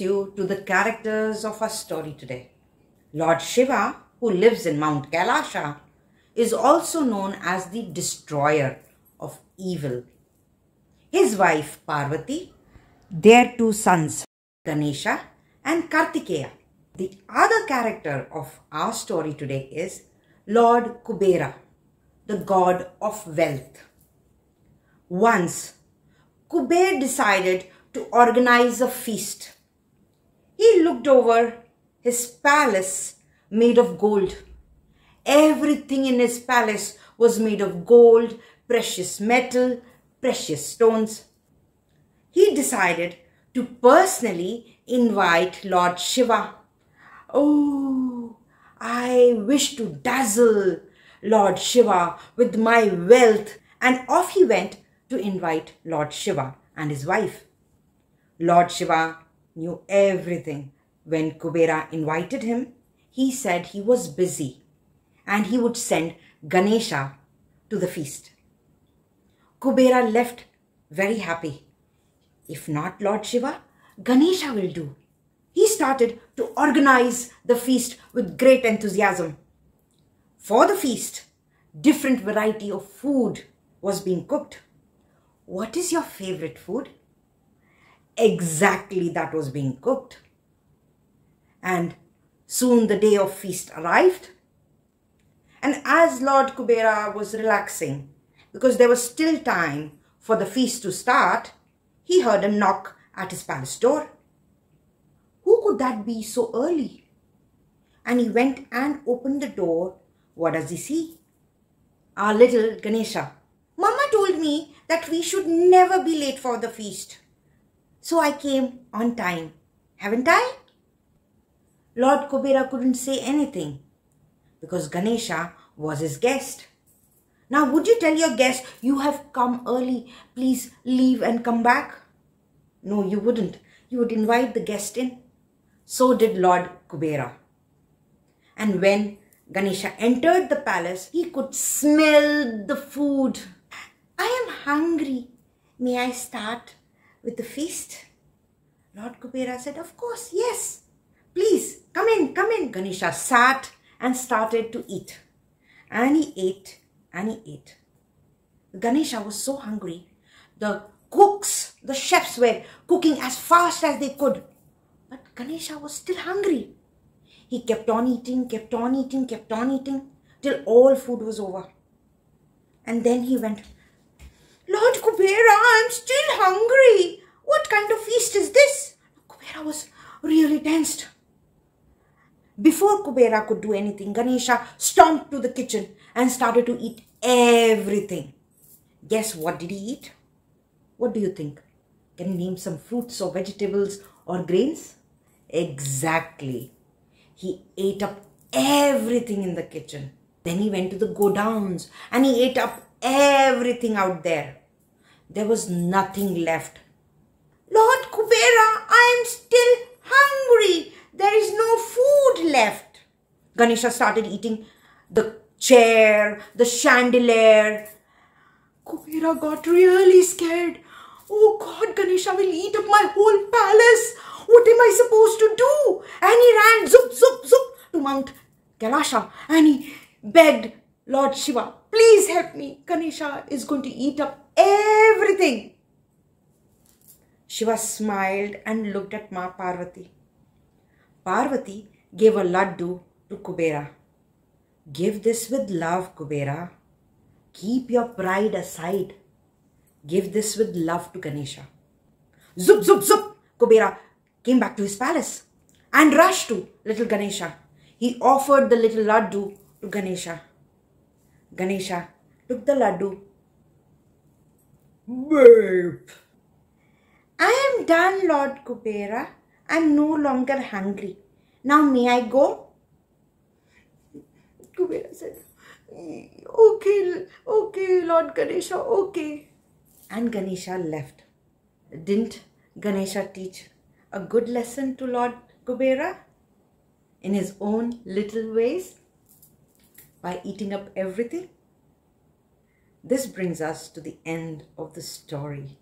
you to the characters of our story today. Lord Shiva, who lives in Mount Kailasha, is also known as the destroyer of evil. His wife Parvati, their two sons Ganesha and Kartikeya. The other character of our story today is Lord Kubera, the god of wealth. Once, Kuber decided to organize a feast. Looked over his palace made of gold. Everything in his palace was made of gold, precious metal, precious stones. He decided to personally invite Lord Shiva. Oh, I wish to dazzle Lord Shiva with my wealth. And off he went to invite Lord Shiva and his wife. Lord Shiva knew everything. When Kubera invited him, he said he was busy and he would send Ganesha to the feast. Kubera left very happy. If not Lord Shiva, Ganesha will do. He started to organize the feast with great enthusiasm. For the feast, different variety of food was being cooked. What is your favorite food? Exactly that was being cooked. And soon the day of feast arrived. And as Lord Kubera was relaxing, because there was still time for the feast to start, he heard a knock at his palace door. Who could that be so early? And he went and opened the door. What does he see? Our little Ganesha. Mama told me that we should never be late for the feast. So I came on time, haven't I? Lord Kubera couldn't say anything because Ganesha was his guest. Now, would you tell your guest, you have come early, please leave and come back? No, you wouldn't. You would invite the guest in. So did Lord Kubera. And when Ganesha entered the palace, he could smell the food. I am hungry. May I start? with the feast? Lord Kubera said, Of course, yes. Please, come in, come in. Ganesha sat and started to eat. And he ate and he ate. Ganesha was so hungry. The cooks, the chefs were cooking as fast as they could. But Ganesha was still hungry. He kept on eating, kept on eating, kept on eating till all food was over. And then he went, Lord Kubera, I'm still hungry. What kind of feast is this? Kubera was really tensed. Before Kubera could do anything, Ganesha stomped to the kitchen and started to eat everything. Guess what did he eat? What do you think? Can you name some fruits or vegetables or grains? Exactly. He ate up everything in the kitchen. Then he went to the godowns and he ate up everything out there. There was nothing left. Lord Kubera, I am still hungry. There is no food left. Ganesha started eating the chair, the chandelier. Kubera got really scared. Oh God, Ganesha will eat up my whole palace. What am I supposed to do? And he ran zoop, zoop, zoop to Mount Kailasha and he begged Lord Shiva, please help me. Ganesha is going to eat up everything. Shiva smiled and looked at Ma Parvati. Parvati gave a laddu to Kubera. Give this with love, Kubera. Keep your pride aside. Give this with love to Ganesha. Zup, zup, zup! Kubera came back to his palace and rushed to little Ganesha. He offered the little laddu to Ganesha. Ganesha took the laddu. Burp. I am done, Lord Kubera. I am no longer hungry. Now may I go? Kubera said, Okay, okay, Lord Ganesha, okay. And Ganesha left. Didn't Ganesha teach a good lesson to Lord Kubera in his own little ways? by eating up everything? This brings us to the end of the story.